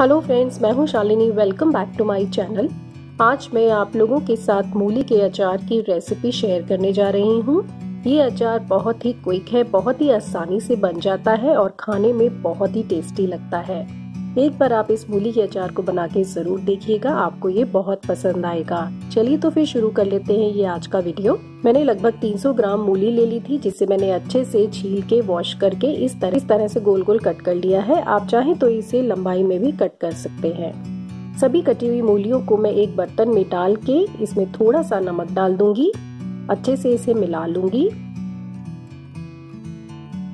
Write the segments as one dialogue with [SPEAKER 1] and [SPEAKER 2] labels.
[SPEAKER 1] Hello friends मैं हूँ Shalini welcome back to my channel आज मैं आप लोगों के साथ मूली के अचार की रेसिपी शेयर करने जा रही हूँ। ये अचार बहुत ही क्विक है, बहुत ही आसानी से बन जाता है और खाने में बहुत ही टेस्टी लगता है। एक बार आप इस मूली के अचार को बना के ज़रूर देखिएगा, आपको ये बहुत पसंद आएगा। चलिए तो फिर शुरू कर लेते हैं ये आज का वीडियो। मैंने लगभग 300 ग्राम मूली ले ली थी, जिसे मैंने अच्छे से छील के वॉश करके इस तरह इस तरह से गोल गोल कट कर लिया है। आप चाहें तो इसे लंबाई में भी कट कर सकते हैं। सभी कटी हुई मूलियों को मैं एक बर्तन में डाल के इसमें थोड़ा सा नमक डाल दूँगी। अच्छे से इसे मिला लूँगी।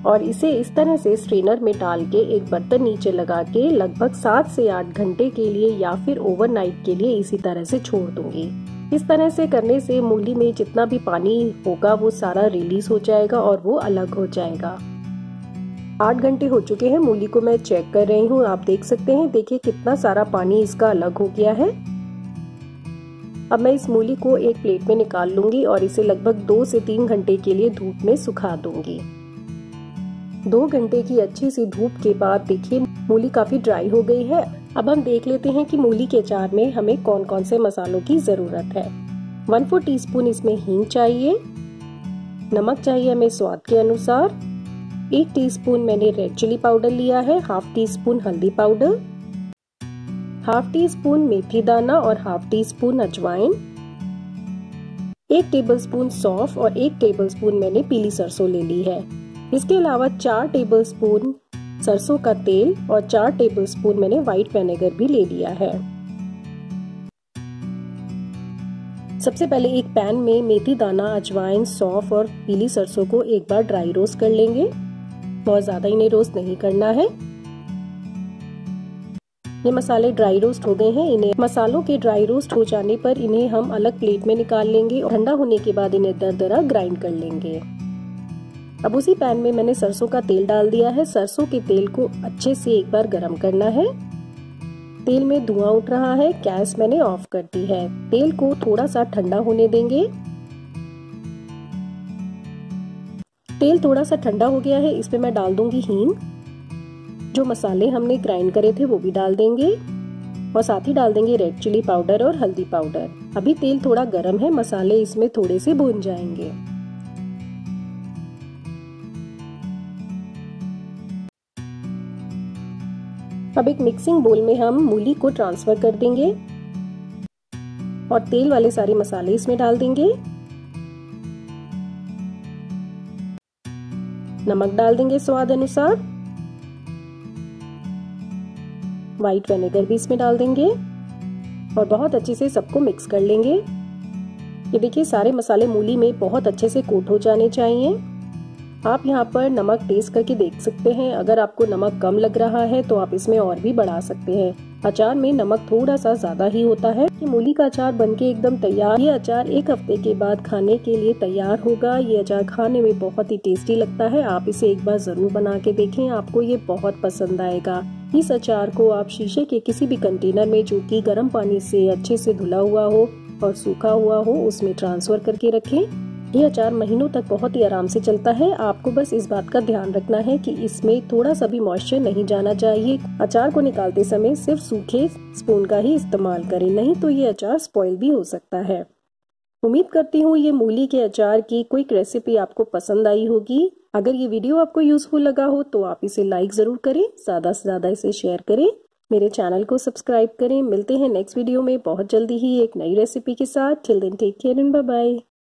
[SPEAKER 1] और इसे इस तरह से स्ट्रेनर में डाल के एक बर्तन नीचे लगा के लगभग सात से आठ घंटे के लिए या फिर ओवरनाइट के लिए इसी तरह से छोड़ दूँगी। इस तरह से करने से मूली में जितना भी पानी होगा वो सारा रिलीज़ हो जाएगा और वो अलग हो जाएगा। आठ घंटे हो चुके हैं, मूली को मैं चेक कर रही हूँ। आप देख सकते हैं, देखिए कितना सारा पानी इसका अलग हो गया है। अब मैं इस मूली को एक प्लेट में निकाल लूँगी और इसे लगभग दो से तीन घंटे के लिए धूप में सुखा दूँगी। दो घंटे की अच्छी सी धूप के बाद देखिए, मूली काफ़ी ड्राई हो गई है। अब हम देख लेते हैं कि मूली के अचार में हमें कौन कौन से मसालों की ज़रूरत है। वन फोर टी इसमें हींग चाहिए। नमक चाहिए हमें स्वाद के अनुसार। एक टीस्पून मैंने रेड चिली पाउडर लिया है हाफ़ टी स्पून हल्दी पाउडर हाफ़ टी स्पून मेथी दाना और हाफ़ टी स्पून अजवाइन। एक टेबलस्पून सौंफ और एक टेबलस्पून मैंने पीली सरसों ले ली है। इसके अलावा चार टेबलस्पून सरसों का तेल और चार टेबलस्पून मैंने व्हाइट वेनेगर भी ले लिया है। सबसे पहले एक पैन में मेथी दाना, अजवाइन, सौंफ और पीली सरसों को एक बार ड्राई रोस्ट कर लेंगे। बहुत ज़्यादा इन्हें रोस्ट नहीं करना है। ये मसाले ड्राई रोस्ट हो गए हैं। इन्हें मसालों के ड्राई रोस्ट हो जाने पर इन्हें हम अलग प्लेट में निकाल लेंगे और ठंडा होने के बाद इन्हें दर दरा ग्राइंड कर लेंगे। अब उसी पैन में मैंने सरसों का तेल डाल दिया है। सरसों के तेल को अच्छे से एक बार गर्म करना है। तेल में धुआँ उठ रहा है। गैस मैंने ऑफ़ कर दी है। तेल को थोड़ा सा ठंडा होने देंगे। तेल थोड़ा सा ठंडा हो गया है। इस पे मैं डाल दूँगी हींग। जो मसाले हमने ग्राइंड करे थे, वो भी डाल देंगे। और साथ ही डाल देंगे रेड चिली पाउडर और हल्दी पाउडर। अभी तेल थोड़ा गर्म है। मसाले इसमें थोड़े से भून जाएँगे। अब एक मिक्सिंग बोल में हम मूली को ट्रांसफ़र कर देंगे और तेल वाले सारे मसाले इसमें डाल देंगे। नमक डाल देंगे स्वाद अनुसार। व्हाइट वेनेगर भी इसमें डाल देंगे और बहुत अच्छे से सबको मिक्स कर लेंगे। ये देखिए, सारे मसाले मूली में बहुत अच्छे से कोट हो जाने चाहिए। आप यहाँ पर नमक टेस्ट करके देख सकते हैं। अगर आपको नमक कम लग रहा है तो आप इसमें और भी बढ़ा सकते हैं। अचार में नमक थोड़ा सा ज़्यादा ही होता है। कि मूली का अचार बनके एकदम तैयार, ये अचार एक हफ़्ते के बाद खाने के लिए तैयार होगा। ये अचार खाने में बहुत ही टेस्टी लगता है। आप इसे एक बार ज़रूर बना के देखें, आपको ये बहुत पसंद आएगा। इस अचार को आप शीशे के किसी भी कंटेनर में, जो कि गर्म पानी से अच्छे से धुला हुआ हो और सूखा हुआ हो, उसमें ट्रांसफ़र करके रखें। ये अचार महीनों तक बहुत ही आराम से चलता है। आपको बस इस बात का ध्यान रखना है कि इसमें थोड़ा सा भी मॉइस्चर नहीं जाना चाहिए। अचार को निकालते समय सिर्फ़ सूखे स्पून का ही इस्तेमाल करें, नहीं तो ये अचार स्पॉइल भी हो सकता है। उम्मीद करती हूँ ये मूली के अचार की क्विक रेसिपी आपको पसंद आई होगी। अगर ये वीडियो आपको यूजफुल लगा हो तो आप इसे लाइक ज़रूर करें, ज़्यादा से ज़्यादा इसे शेयर करें। मेरे चैनल को सब्सक्राइब करें। मिलते हैं नेक्स्ट वीडियो में। बहुत जल्दी ही एक नई रेसिपी के साथ। Then take care and bye